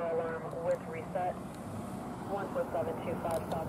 alarm with reset. 14725 stop.